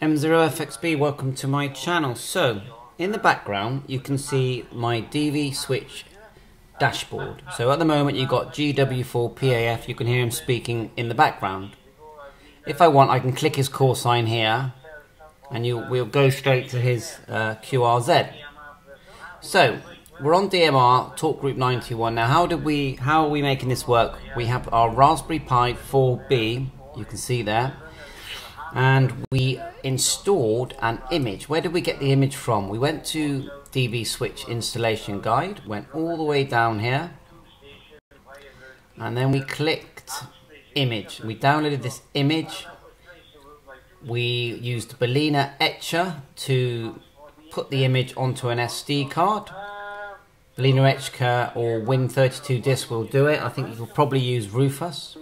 M0FXB, welcome to my channel. So, in the background, you can see my DV switch dashboard. So at the moment you've got GW4PAF, you can hear him speaking in the background. If I want, I can click his call sign here, and you we'll go straight to his uh, QRZ. So, we're on DMR Talk Group 91. Now, how did we? How are we making this work? We have our Raspberry Pi 4B. You can see there and we installed an image. Where did we get the image from? We went to DV Switch installation guide, went all the way down here, and then we clicked image. We downloaded this image. We used Balena Etcher to put the image onto an SD card. Balena Etcher or Win32 disk will do it. I think you will probably use Rufus.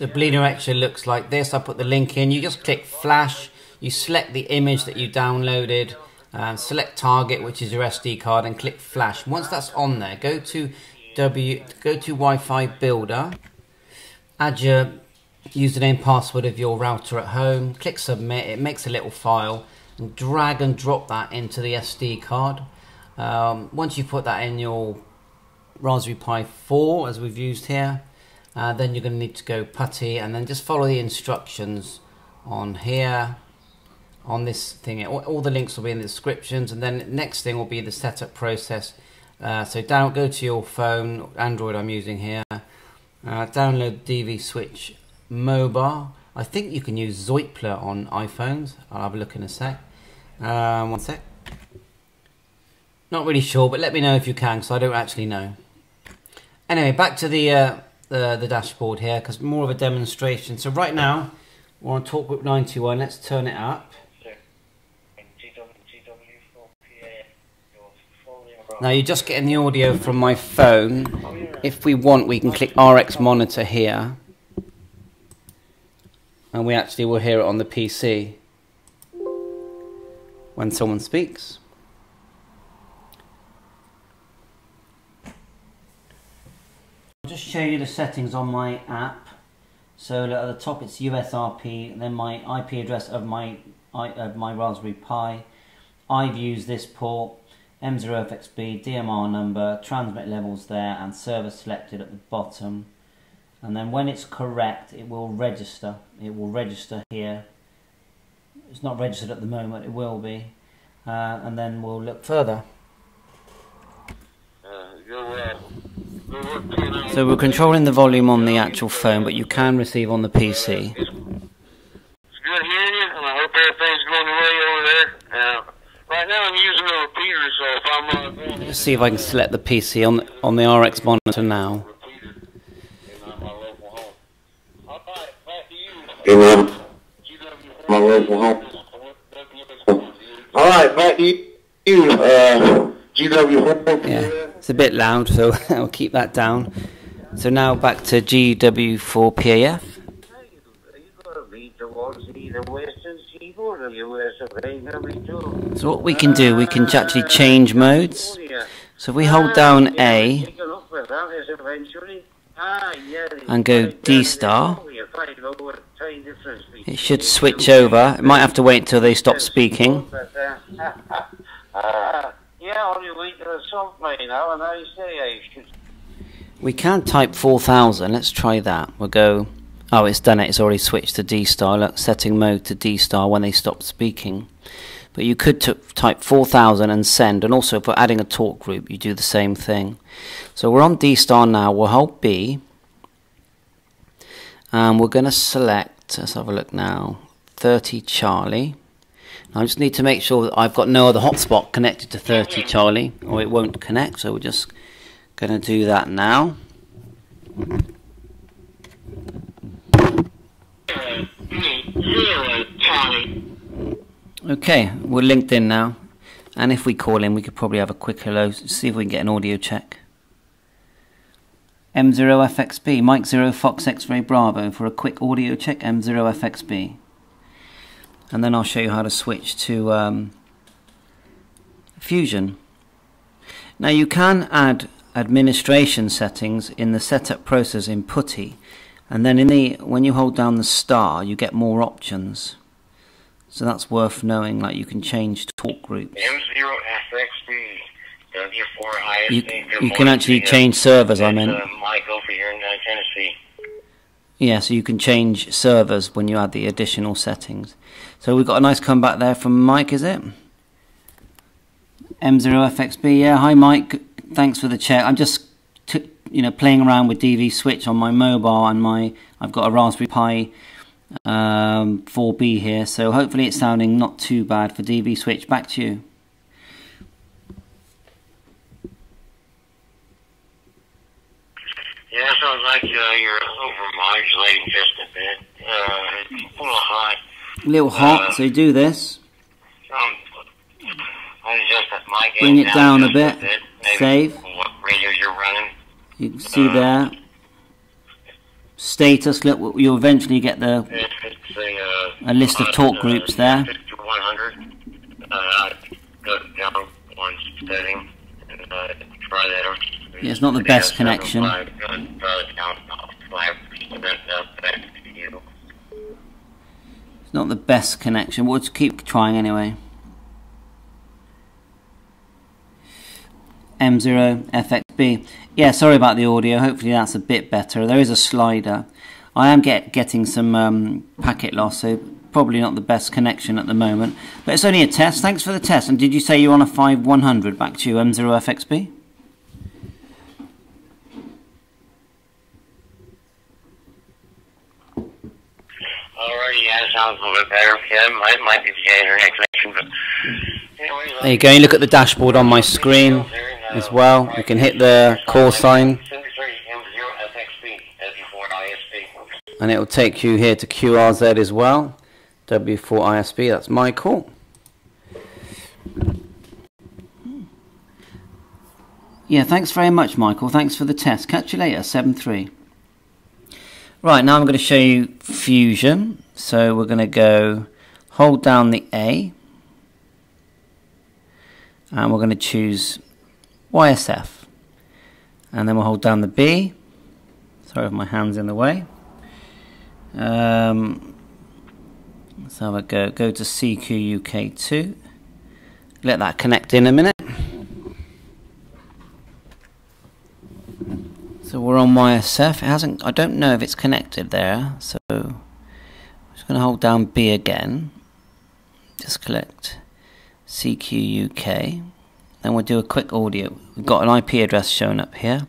The Balena Etcher looks like this. I put the link in. You just click flash. You select the image that you downloaded. Um, select target, which is your SD card, and click flash. Once that's on there, go to W, go to Wi-Fi Builder. Add your username, password of your router at home. Click submit. It makes a little file, and drag and drop that into the SD card. Um, once you put that in your Raspberry Pi 4, as we've used here, uh, then you're going to need to go putty and then just follow the instructions on here on this thing. All, the links will be in the descriptions. And then next thing will be the setup process. Uh, so down go to your phone. Android i'm using here. Uh, download dv switch mobile. I think you can use zoipla on iphones. I'll have a look in a sec. Um, one sec. Not really sure but let me know if you can because i don't actually know. Anyway back to the uh, the, the dashboard here because more of a demonstration. So right now we're on Talk Group 91. Let's turn it up. Now you're just getting the audio from my phone. If we want, we can click RX monitor here. And we actually will hear it on the PC when someone speaks. Just show you the settings on my app. So at the top it's USRP, then my IP address of my of my Raspberry Pi. I've used this port, M0FXB, DMR number, transmit levels there, and server selected at the bottom. And then when it's correct, it will register. It will register here. It's not registered at the moment, it will be. Uh, and then we'll look further. Uh, so we're controlling the volume on the actual phone, but you can receive on the PC. It's good hearing you, and I hope everything's going away over there. Uh, right now I'm using a repeater, so if I'm uh, going... Let's see if I can select the PC on, on the RX monitor now. Amen. My local home. All right, back to you. Uh, GW Yeah. It's a bit loud, so I'll keep that down. So now back to GW4PAF. So what we can do, we can actually change modes. So if we hold down A and go D star, it should switch over. It might have to wait until they stop speaking. We can't type 4000. Let's try that. We'll go. Oh, it's done it. It's already switched to D star. Look, setting mode to D star when they stop speaking. But you could type 4000 and send, and also for adding a talk group, you do the same thing. So we're on D star now. We'll hold B, and we're going to select. Let's have a look now. 30 Charlie. I just need to make sure that I've got no other hotspot connected to 30 Charlie or it won't connect so we're just going to do that now. Okay, we're linked in now and if we call in we could probably have a quick hello see if we can get an audio check. M0FXB, Mike 0 Fox X-Ray Bravo for a quick audio check M0FXB and then I'll show you how to switch to um, Fusion. Now you can add administration settings in the setup process in PuTTY and then in the when you hold down the star you get more options. So that's worth knowing. Like you can change talk groups. M0FXB W4ISP. You, you can actually change servers. I meant. uh, Mike over here in uh, Tennessee. Yeah, so you can change servers when you add the additional settings. So we've got a nice comeback there from Mike, is it? M0FXB, yeah. Hi, Mike. Thanks for the chat. I'm just, you know, playing around with DV Switch on my mobile and my. I've got a Raspberry Pi um, 4B here, so hopefully it's sounding not too bad for DV Switch. Back to you. Yeah, sounds like uh, you're overmodulating just a bit. Uh, it's a little hot. A little hot, so you do this. Um, I adjust that mic Bring it down a just bit. Maybe Save. What radio you're running? You can see there. Status. Look, you'll eventually get the a, uh, A list of uh, talk uh, groups there. 5100, uh, go down one setting and uh, try that. Yeah, it's not the best connection. five, uh, uh, down five percent up back to you. It's not the best connection. We'll just keep trying anyway. M0 FXB. Yeah, sorry about the audio. Hopefully that's a bit better. There is a slider. I am get getting some um, packet loss, so probably not the best connection at the moment. But it's only a test. Thanks for the test. And did you say you're on a 5100? Back to you, M0 FXB. Alrighty, yeah, sounds a little bit better. Yeah, it might, might be the internet connection, but anyways, There you go. You look at the dashboard on my screen as well. You can hit the call sign. and it will take you here to QRZ as well. W4ISP, that's my call. Yeah, thanks very much, Michael. Thanks for the test. Catch you later, 7-3. Right, now I'm going to show you Fusion. So we're going to go hold down the A. And we're going to choose YSF. And then we'll hold down the B. Sorry if my hand's in the way. Um, let's have a go. Go to CQUK2. Let that connect in a minute. So we're on YSF. It hasn't. I don't know if it's connected there. So I'm just going to hold down B again. Just collect CQUK. Then we'll do a quick audio. We've got an IP address shown up here.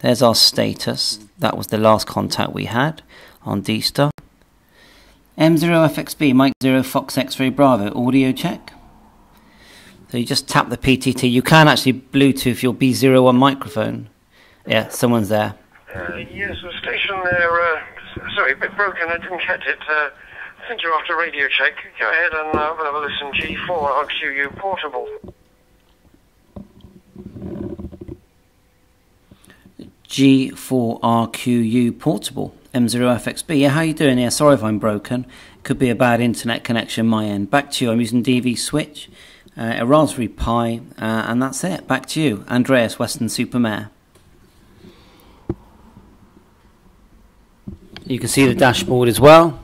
There's our status. That was the last contact we had on D-Star. M0FXB, Mike 0 Fox X-Ray Bravo, audio check. So you just tap the PTT. You can actually Bluetooth your B01 microphone. Yeah, someone's there. Uh, yes, the station there, uh, sorry, a bit broken, I didn't catch it. Uh, I think you're after radio check. Go ahead and uh, have a listen. G4 RQU portable. G4RQU portable M0FXB. Yeah, how you doing? Yeah, sorry if I'm broken. Could be a bad internet connection my end. Back to you. I'm using DV Switch, uh, a Raspberry Pi, uh, and that's it. Back to you, Andreas Weston-super-Mare. You can see the dashboard as well.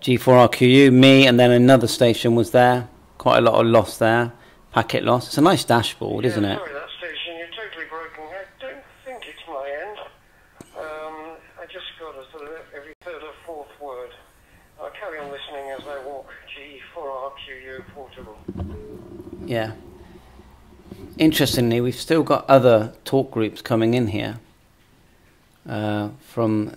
G4RQU, me, and then another station was there. Quite a lot of loss there. Packet loss. It's a nice dashboard, isn't yeah, it? Sorry, that station, you're totally broken. I don't think it's my end. Um, I just got a sort of every third or fourth word. I'll carry on listening as I walk. G4 RQU portable. Yeah. Interestingly, we've still got other talk groups coming in here uh, from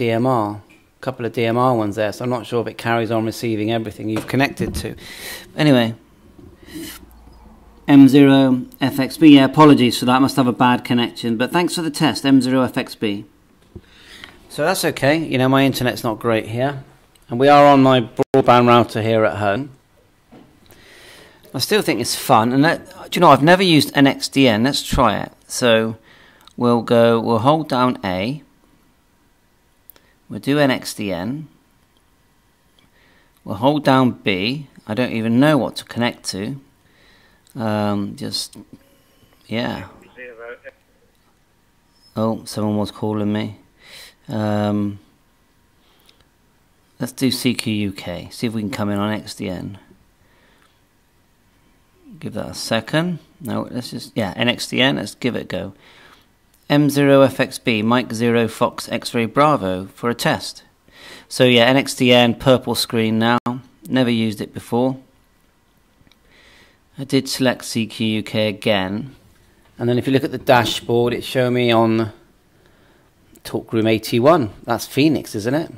DMR. A couple of DMR ones there, so I'm not sure if it carries on receiving everything you've connected to. Anyway, M0 FXB. Yeah, apologies for that. Must have a bad connection, but thanks for the test, M0 FXB. So that's okay. You know, my internet's not great here, and we are on my broadband router here at home. I still think it's fun, and let, do you know I've never used NXDN, Let's try it. So we'll go. We'll hold down A. We'll do NXDN. We'll hold down B. I don't even know what to connect to. Um, just yeah. Oh, someone was calling me. Um, let's do CQ UK. See if we can come in on XDN. Give that a second. No, let's just yeah NXDN. Let's give it a go. M0FXB Mike Zero Fox X-Ray Bravo for a test. So yeah, NXDN purple screen now. Never used it before. I did select CQ UK again. And then if you look at the dashboard, it's showing me on Talk Group 81. That's Phoenix, isn't it?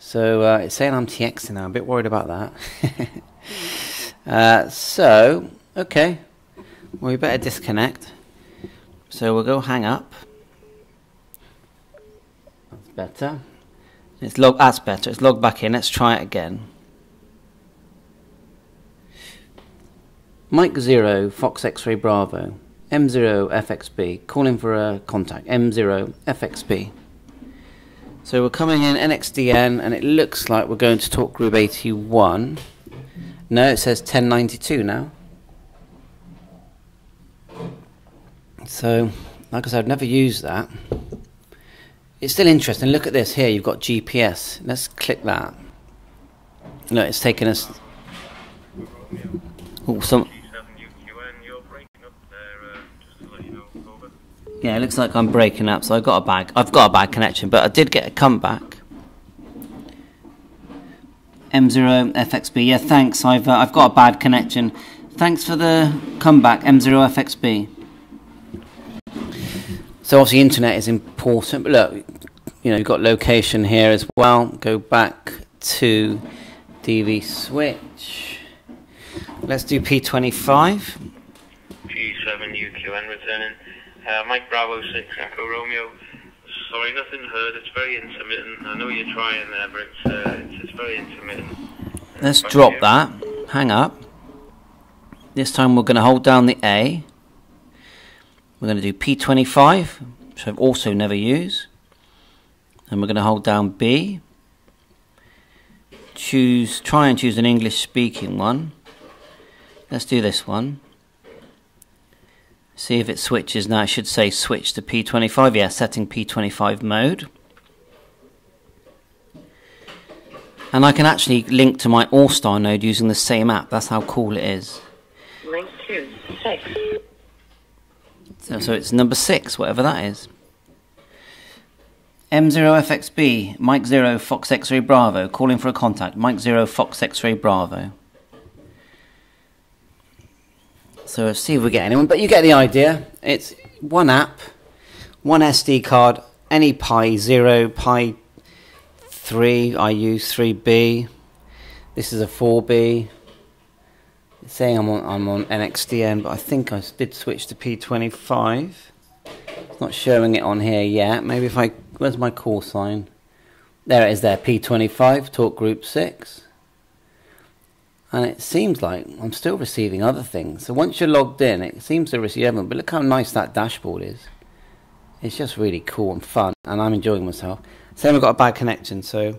So uh, it's saying I'm TXing now. I'm a bit worried about that. uh, so, okay. Well, we better disconnect. So we'll go hang up. That's better. It's log. That's better. It's logged back in. Let's try it again. Mike Zero Fox X-Ray Bravo M0 FXB calling for a contact M0 FXB. So we're coming in NXDN and it looks like we're going to talk group 81. No, it says 1092 now. So, like I said, I've never used that. It's still interesting. Look at this here. You've got GPS. Let's click that. Look, it's taken us. Oh, some. Yeah, it looks like I'm breaking up, so I got a bad. I've got a bad connection, but I did get a comeback. M0 FXB. Yeah, thanks. I've uh, I've got a bad connection. Thanks for the comeback, M0 FXB. So obviously, internet is important. But look, you know, you've got location here as well. Go back to DV switch. Let's do P25. P7 UQN returning. Uh, Mike Bravo 6 Echo Romeo. Sorry, nothing heard. It's very intermittent. I know you're trying there, but it's, uh, it's, it's very intermittent. Let's drop that. Hang up. This time we're going to hold down the A. We're going to do P25, which I've also never used. And we're going to hold down B. Choose, try and choose an English speaking one. Let's do this one. See if it switches now. I should say switch to P25. Yeah, setting P25 mode. And I can actually link to my AllStar node using the same app. That's how cool it is. Link to six. So, it's number six, whatever that is. M0FXB, Mike Zero Fox X-Ray Bravo, calling for a contact. Mike Zero Fox X-Ray Bravo. So let's see if we get anyone, but you get the idea. It's one app, one SD card, any Pi 0, Pi 3, I use 3B. This is a 4B. Saying I'm on, I'm on NXDN, but I think I did switch to P25. It's not showing it on here yet. Maybe if I, where's my call sign? There it is there, P25, talk group 6. And it seems like I'm still receiving other things. So once you're logged in, it seems to receive everything. But look how nice that dashboard is. It's just really cool and fun, and I'm enjoying myself. Same, I've got a bad connection, so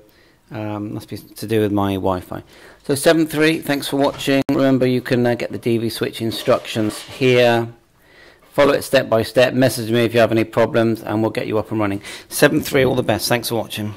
um, must be to do with my Wi-Fi. So 7.3, thanks for watching. Remember, you can uh, get the DV switch instructions here. Follow it step by step. Message me if you have any problems, and we'll get you up and running. 7.3, all the best. Thanks for watching.